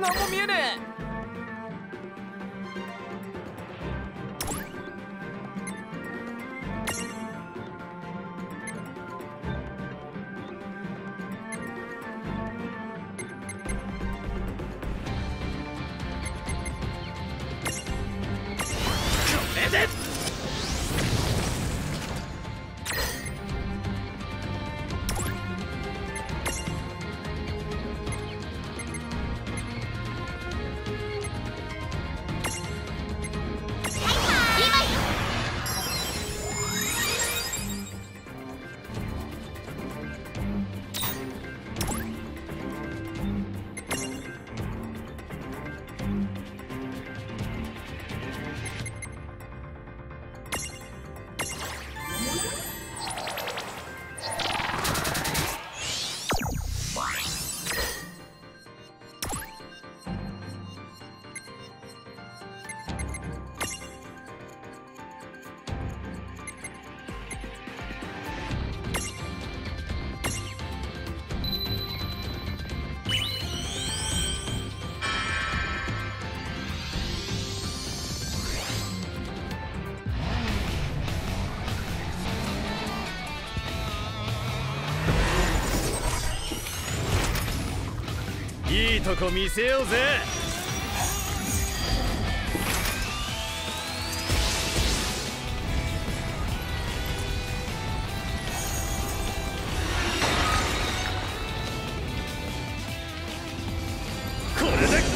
何も見えねえ。とこ見せようぜ。これで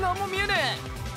何も見えねえ。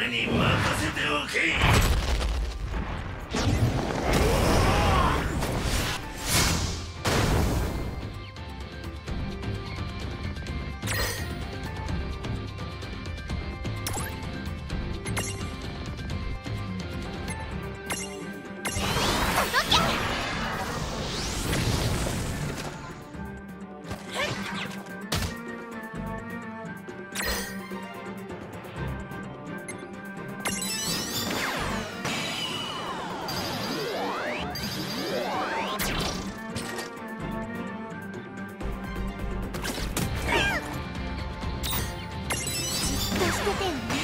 俺に任せておけ。しててよね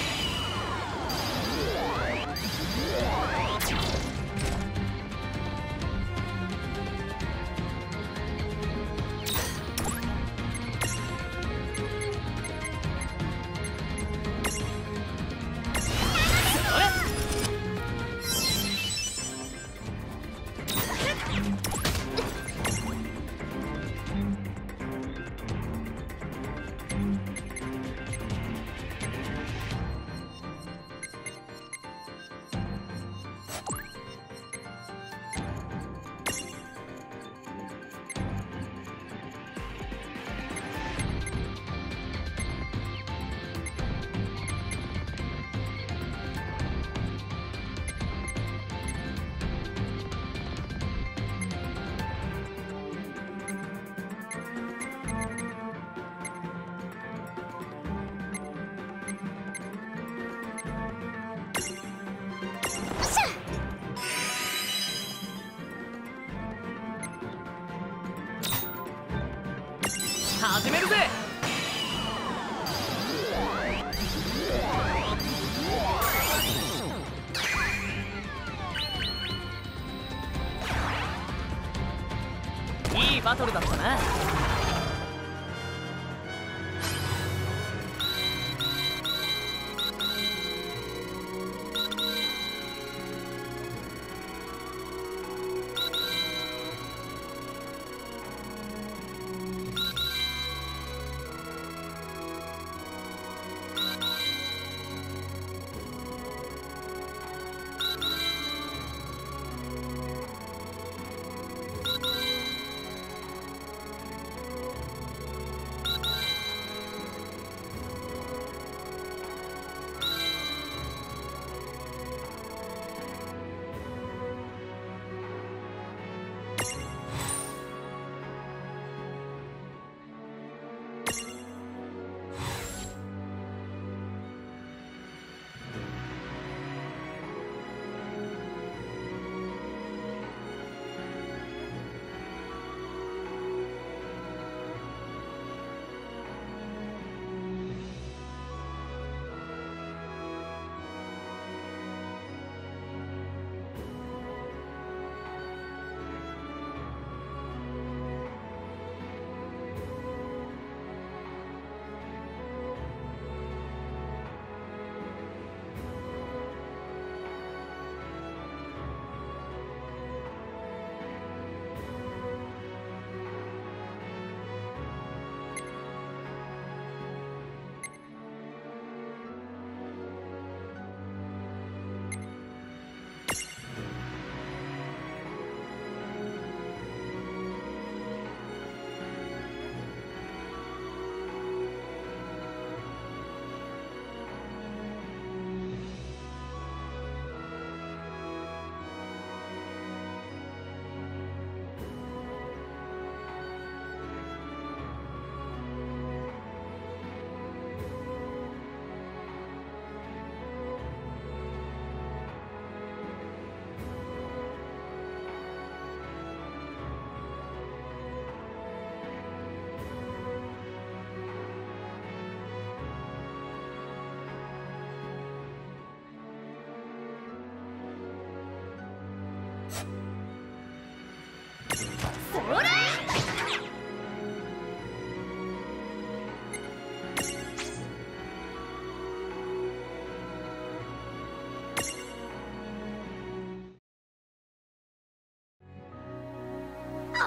いいバトルだったな。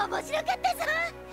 面白かったぞ。